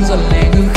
is a language